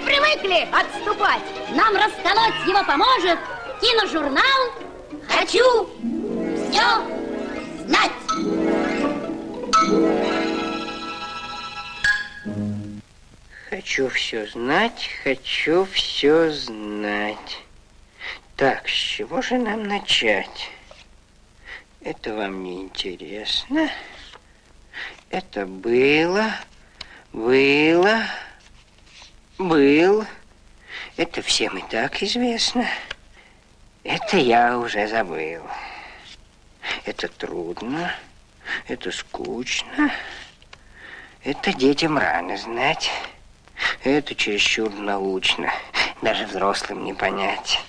Привыкли отступать. Нам расколоть его поможет киножурнал «Хочу все знать». Хочу все знать, хочу все знать. Так, с чего же нам начать? Это вам не интересно. Это было, было, был. Это всем и так известно. Это я уже забыл. Это трудно, это скучно. Это детям рано знать. Это чересчур научно. Даже взрослым не понять.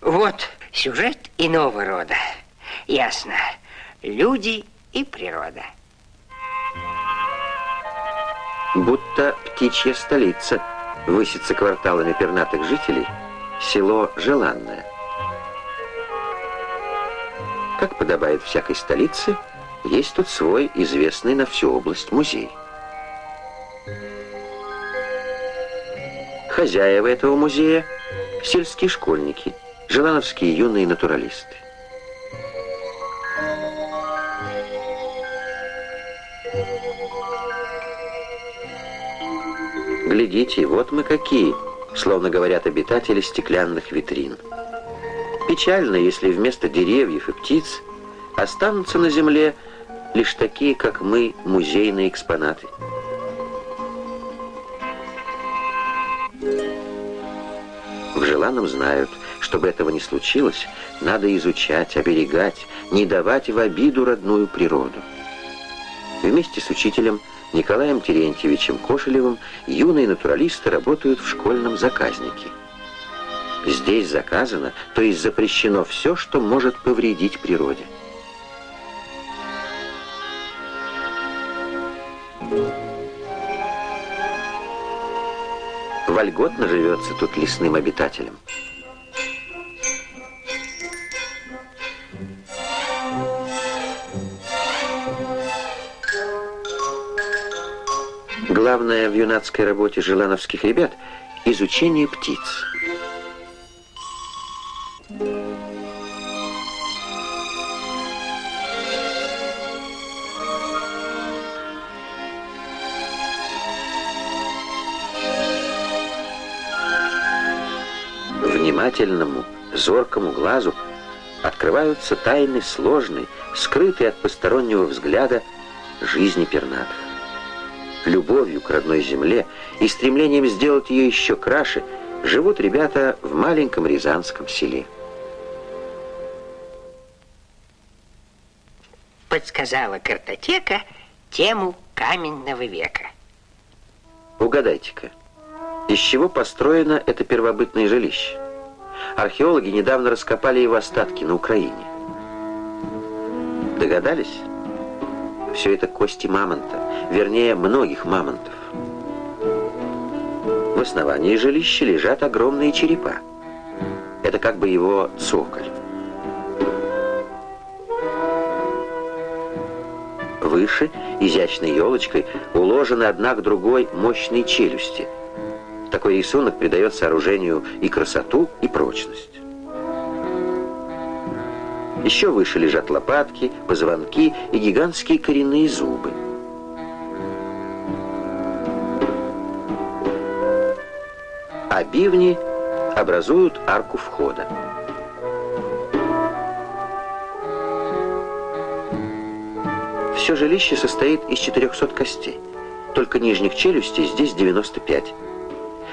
Вот сюжет иного рода. Ясно. Люди и природа. Будто птичья столица высится кварталами пернатых жителей село Желанное. Как подобает всякой столице, есть тут свой известный на всю область музей. Хозяева этого музея – сельские школьники, желановские юные натуралисты. Глядите, вот мы какие, словно говорят обитатели стеклянных витрин. Печально, если вместо деревьев и птиц останутся на земле лишь такие, как мы, музейные экспонаты. В Желаном знают, чтобы этого не случилось, надо изучать, оберегать, не давать в обиду родную природу. Вместе с учителем Николаем Терентьевичем Кошелевым юные натуралисты работают в школьном заказнике. Здесь заказано, то есть запрещено все, что может повредить природе. Вольготно живется тут лесным обитателям. Главное в юнацкой работе желановских ребят – изучение птиц. Внимательному, зоркому глазу открываются тайны сложной, скрытые от постороннего взгляда жизни пернатых. Любовью к родной земле и стремлением сделать ее еще краше живут ребята в маленьком рязанском селе. Подсказала картотека тему каменного века. Угадайте-ка, из чего построено это первобытное жилище? Археологи недавно раскопали его остатки на Украине. Догадались? Все это кости мамонта, вернее, многих мамонтов. В основании жилища лежат огромные черепа. Это как бы его цоколь. Выше, изящной елочкой, уложены одна к другой мощные челюсти. Такой рисунок придает сооружению и красоту, и прочность. Еще выше лежат лопатки, позвонки и гигантские коренные зубы. А бивни образуют арку входа. Все жилище состоит из 400 костей. Только нижних челюстей здесь 95.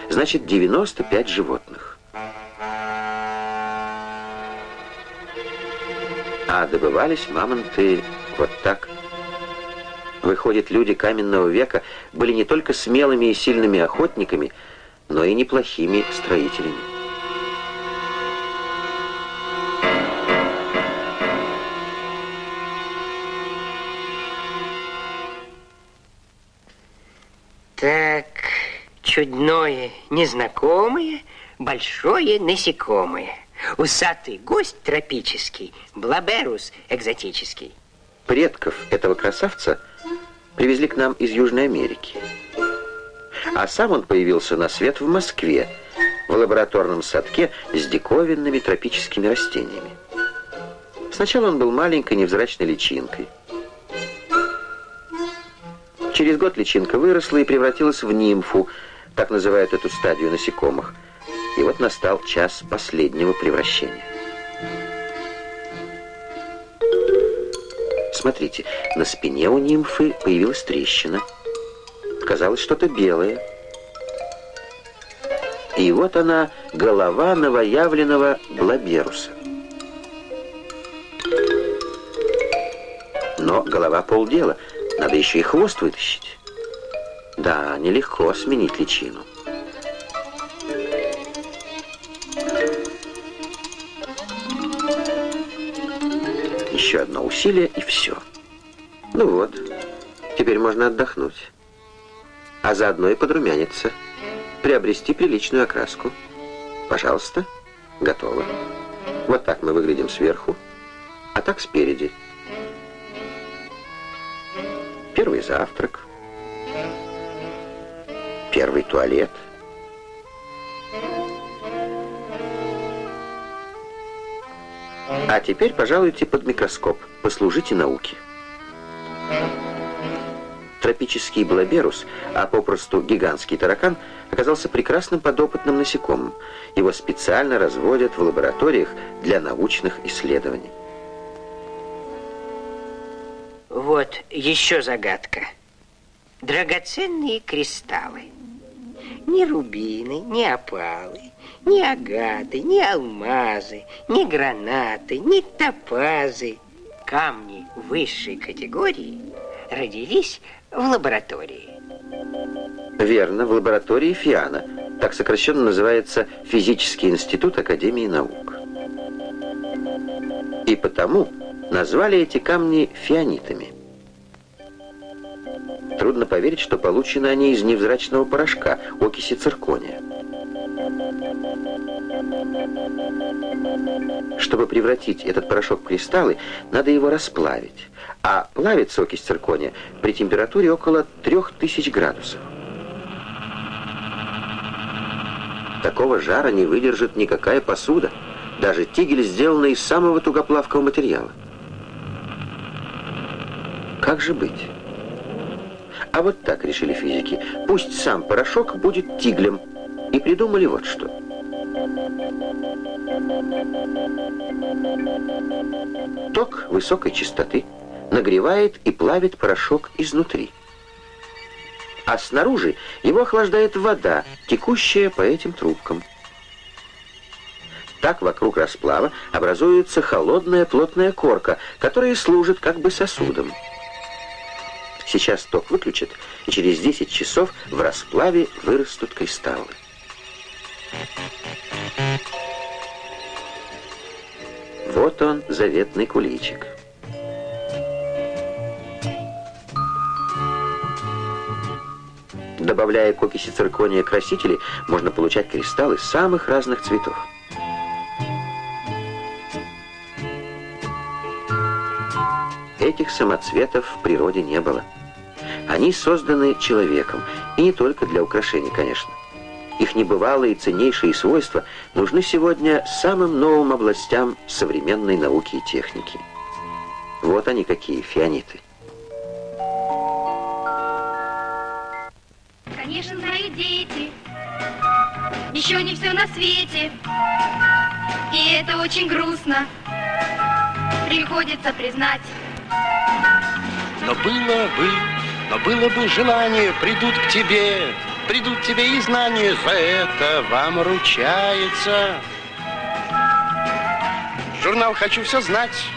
Значит, 95 животных. А добывались мамонты вот так. Выходит, люди каменного века были не только смелыми и сильными охотниками, но и неплохими строителями. Так, чудное, незнакомое, большое насекомое. Усатый гость тропический, блаберус экзотический. Предков этого красавца привезли к нам из Южной Америки. а сам он появился на свет в Москве, в лабораторном садке с диковинными тропическими растениями. Сначала он был маленькой невзрачной личинкой. Через год личинка выросла и превратилась в нимфу, так называют эту стадию насекомых. И вот настал час последнего превращения. Смотрите, на спине у нимфы появилась трещина. Казалось, что-то белое. И вот она, голова новоявленного Блаберуса. Но голова полдела, надо еще и хвост вытащить. Да, нелегко сменить личину. Еще одно усилие и все. Ну вот, теперь можно отдохнуть. А заодно и подрумяниться. Приобрести приличную окраску. Пожалуйста, готово. Вот так мы выглядим сверху, а так спереди. Первый завтрак. Первый туалет. А теперь, пожалуйте, под микроскоп. Послужите науке. Тропический блаберус, а попросту гигантский таракан, оказался прекрасным подопытным насекомым. Его специально разводят в лабораториях для научных исследований. Вот еще загадка. Драгоценные кристаллы. Ни рубины, ни опалы, ни агаты, ни алмазы, ни гранаты, ни топазы. Камни высшей категории родились в лаборатории. Верно, в лаборатории Фиана. Так сокращенно называется Физический институт Академии наук. И потому назвали эти камни фианитами. Трудно поверить, что получены они из невзрачного порошка, окиси циркония. Чтобы превратить этот порошок в кристаллы, надо его расплавить. А плавится окись циркония при температуре около 3000 градусов. Такого жара не выдержит никакая посуда, даже тигель, сделанный из самого тугоплавкого материала. Как же быть? А вот так решили физики. Пусть сам порошок будет тиглем. И придумали вот что. Ток высокой частоты нагревает и плавит порошок изнутри. А снаружи его охлаждает вода, текущая по этим трубкам. Так вокруг расплава образуется холодная плотная корка, которая служит как бы сосудом. Сейчас ток выключат, и через 10 часов в расплаве вырастут кристаллы. Вот он, заветный куличик. Добавляя к окиси циркония красители, можно получать кристаллы самых разных цветов. Этих самоцветов в природе не было. Они созданы человеком, и не только для украшений, конечно. Их небывалые ценнейшие свойства нужны сегодня самым новым областям современной науки и техники. Вот они какие, фианиты. Конечно, знают дети, еще не все на свете, и это очень грустно, приходится признать. Но было бы но было бы желание, придут к тебе, придут тебе и знания, за это вам ручается. Журнал «Хочу все знать»